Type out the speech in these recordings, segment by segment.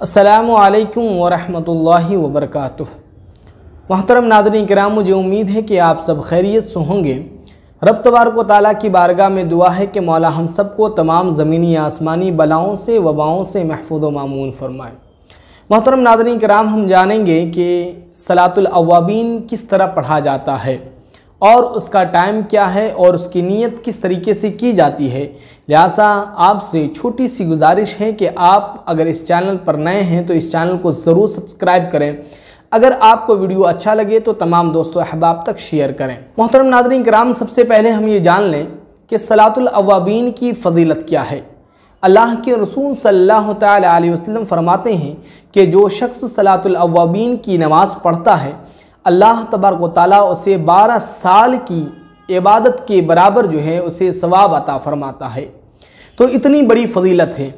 असलकम वरहमतुल्लाहि वबरक मोहतरम नादरी कराम, मुझे उम्मीद है कि आप सब खैरियत से होंगे। रब तबारक ताली की बारगाह में दुआ है कि मौला हम सबको तमाम ज़मीनी, आसमानी बलाओं से, वबाओं से महफूज मामून फरमाए। मोहतरम नादरी कराम, हम जानेंगे कि सलातुलअवाबीन किस तरह पढ़ा जाता है। और उसका टाइम क्या है और उसकी नीयत किस तरीके से की जाती है। लिहाजा आपसे छोटी सी गुजारिश है कि आप अगर इस चैनल पर नए हैं तो इस चैनल को ज़रूर सब्सक्राइब करें। अगर आपको वीडियो अच्छा लगे तो तमाम दोस्तों, अहबाब तक शेयर करें। मोहतरम नादरीन कराम, सबसे पहले हम ये जान लें कि सलातुलअवाबीन की फ़जीलत क्या है। अल्लाह के रसूल सल्लल्लाहु अलैहि वसल्लम फरमाते हैं कि जो शख्स सलातुलअवाबीन की नमाज़ पढ़ता है अल्लाह तबारक ताली उसे 12 साल की इबादत के बराबर जो है उसे सवाब अता फरमाता है। तो इतनी बड़ी फजीलत है।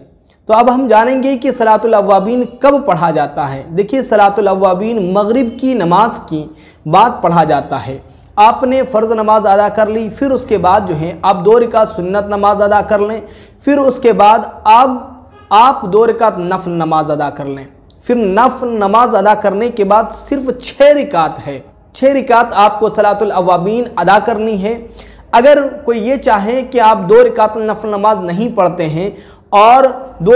तो अब हम जानेंगे कि सलातुलअवाबीन कब पढ़ा जाता है। देखिए सलातुलअवाबीन मगरिब की नमाज़ की बात पढ़ा जाता है। आपने फ़र्ज़ नमाज़ अदा कर ली, फिर उसके बाद जो है आप दो रिकात सुन्नत नमाज़ अदा कर लें, फिर उसके बाद अब आप दो रिकात नफल नमाज़ अदा कर लें। फिर नफ, नमाज़ अदा करने के बाद सिर्फ़ छः रिकात है। छः रिकात आपको सलातुलअवाबीन अदा करनी है। अगर कोई ये चाहे कि आप दो रिकात नफल नमाज़ नहीं पढ़ते हैं और दो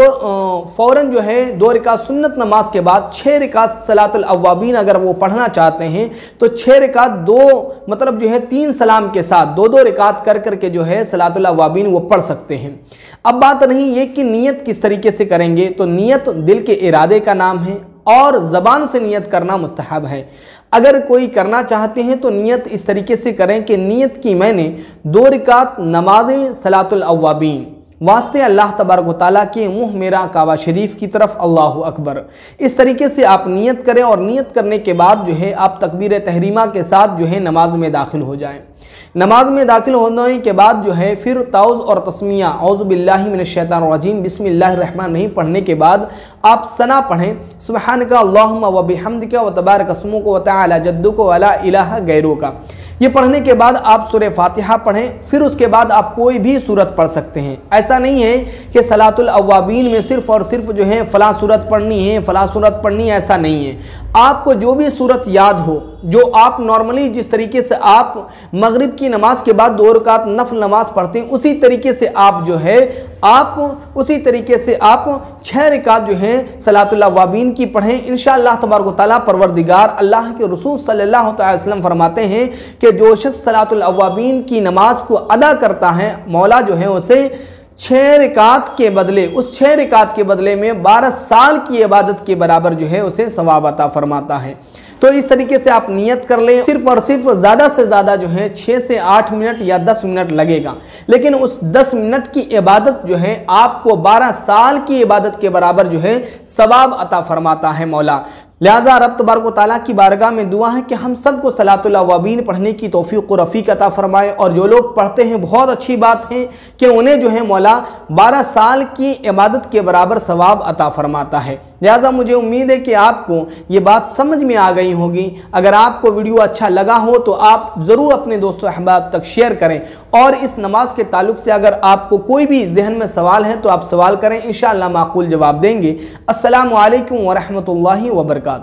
फ़ौर जो है, दो रिकात सुन्नत नमाज़ के बाद छः रिकात सलातुल अवाबीन अगर वो पढ़ना चाहते हैं तो छः रिकात दो मतलब जो है, तीन सलाम के साथ, दो दो रिकात कर कर करके जो है, सलातुल अवाबीन वो पढ़ सकते हैं। अब बात नहीं ये कि नीयत किस तरीके से करेंगे तो नीयत दिल के इरादे का नाम है और ज़बान से नियत करना मुस्तहब है। अगर कोई करना चाहते हैं तो नियत इस तरीके से करें कि नियत की मैंने दो रिकात नमाज़ सलातुल अवाबीन वास्ते अल्लाह तबारक ताली के मुँह मेरा काबा शरीफ की तरफ़ अल्लाह अकबर। इस तरीके से आप नियत करें और नियत करने के बाद जो है आप तकबीर तहरीमा के साथ जो है नमाज़ में दाखिल हो जाएँ। नमाज़ में दाखिल होने के बाद जो है फिर ताउज़ और तस्मिया औज़बिल्लिमिनशैतानरजीम बिस्मिल्लाहमान नहीं पढ़ने के बाद आप सना पढ़ें। सुबहान का अल्लाह व बिहमद का व तबार कसमों को व जद्दू को अला गैरों का ये पढ़ने के बाद आप सुर फातिहा पढ़ें, फिर उसके बाद आप कोई भी सूरत पढ़ सकते हैं। ऐसा नहीं है कि सलातुल अवाबीन में सिर्फ़ और सिर्फ़ जो है, फ़ला सूरत पढ़नी है, फ़ला सूरत पढ़नी ऐसा नहीं है। आपको जो भी सूरत याद हो, जो आप नॉर्मली जिस तरीके से आप मगरिब की नमाज़ के बाद दो रकात नफल नमाज़ पढ़ते हैं, उसी तरीके से आप जो है, आप उसी तरीके से आप छः रिकात जो है सलातुल्लावाबीन की पढ़ें। इन तबारक ताली परवरदिगार अल्लाह के रसूल सल्लल्लाहु अलैहि वसल्लम फरमाते हैं कि जो शख्स सलातुल्लावाबीन की नमाज़ को अदा करता है, मौला जो है उसे छः रिकात के बदले, उस छः रिकात के बदले में बारह साल की इबादत के बराबर जो है उसे सवाब अता फरमाता है। तो इस तरीके से आप नियत कर लें, सिर्फ़ और सिर्फ़ ज़्यादा से ज़्यादा जो है छः से आठ मिनट या दस मिनट लगेगा। लेकिन उस दस मिनट की इबादत जो है, आपको बारह साल की इबादत के बराबर जो है सवाब अता फरमाता है मौला। लिहाजा रब तबारक ताली की बारगाह में दुआ है कि हम सबको सलातुल्लावीन पढ़ने की तोफ़ी को रफ़ी अता फ़रमाए। और जो लोग पढ़ते हैं, बहुत अच्छी बात है कि उन्हें जो है मौला बारह साल की इबादत के बराबर सवाब अता फ़रमाता है। लिहाजा मुझे उम्मीद है कि आपको ये बात समझ में आ गई होगी। अगर आपको वीडियो अच्छा लगा हो तो आप ज़रूर अपने दोस्तों अहबाब तक शेयर करें। और इस नमाज़ के ताल्लुक से अगर आपको कोई भी जहन में सवाल है तो आप सवाल करें। इन माकूल जवाब देंगे। असल वरहमल वर्क